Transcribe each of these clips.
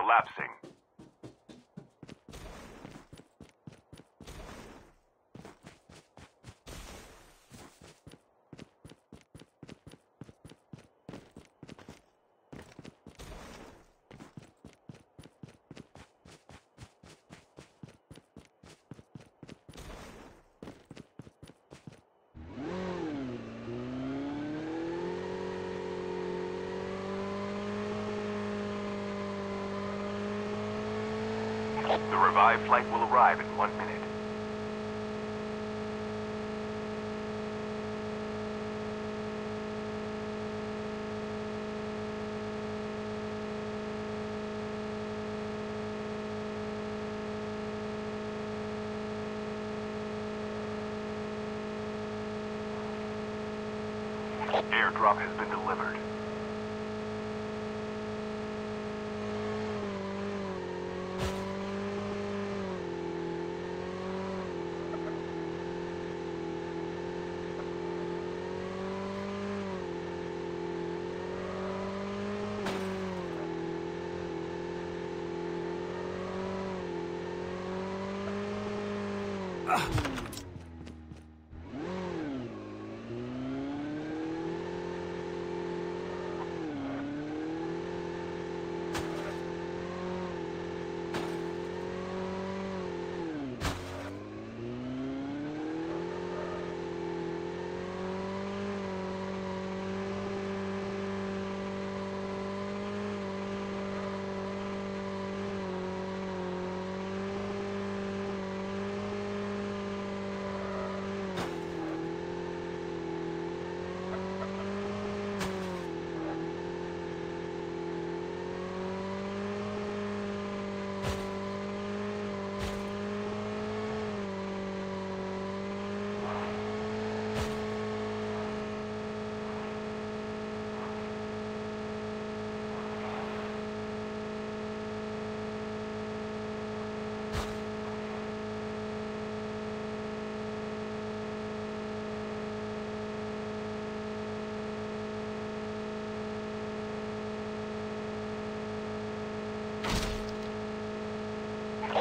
collapsing. The revived flight will arrive in one minute. Airdrop has been delivered.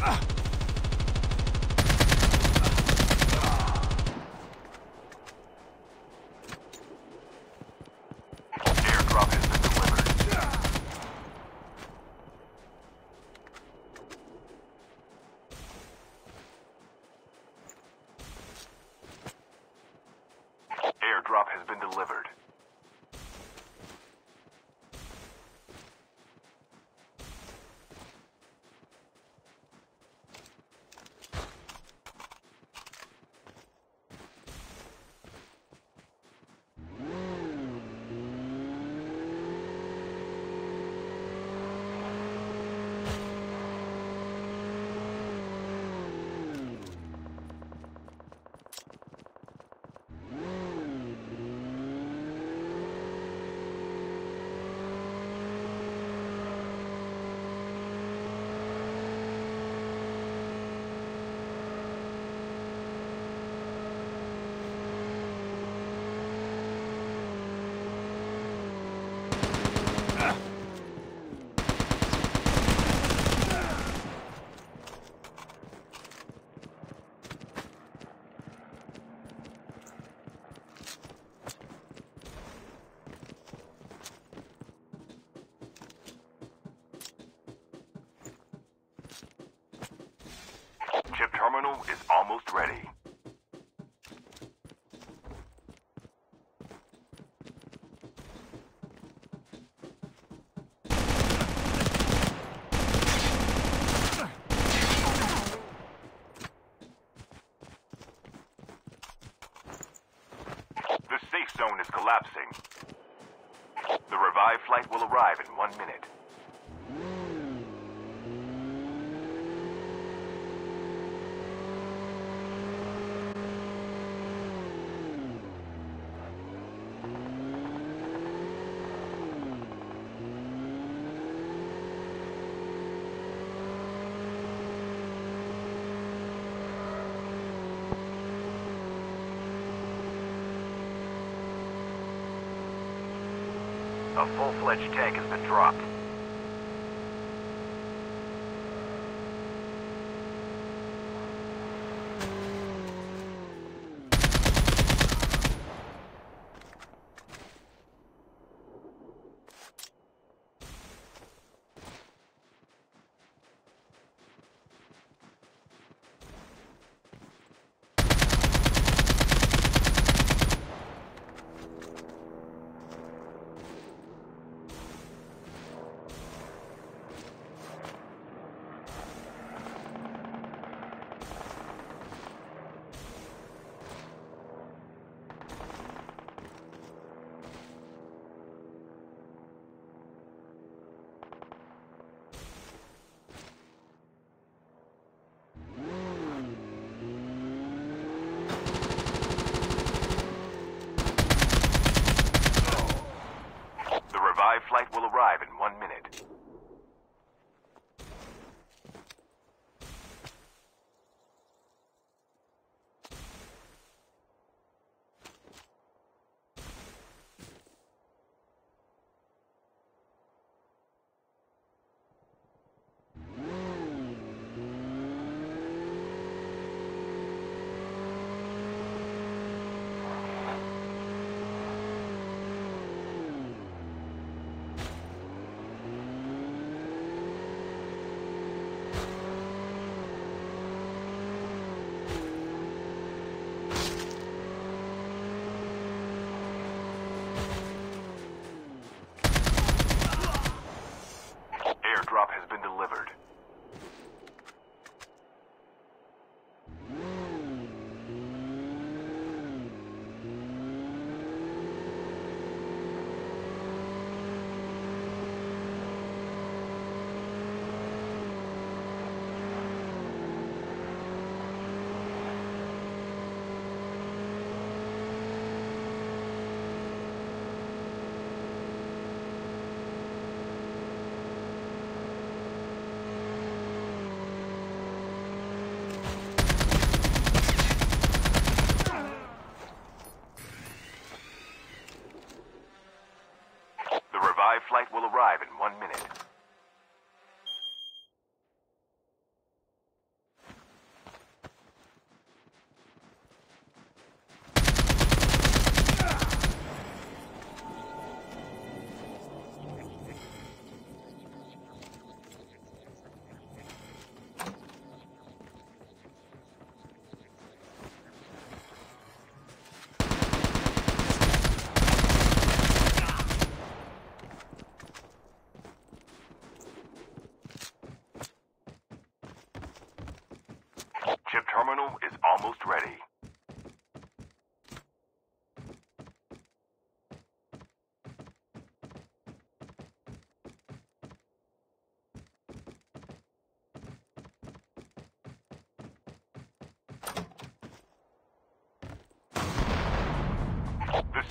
Airdrop has been delivered. Airdrop has been delivered. Chip terminal is almost ready. The safe zone is collapsing. The revived flight will arrive in one minute. Full-fledged tank has been dropped.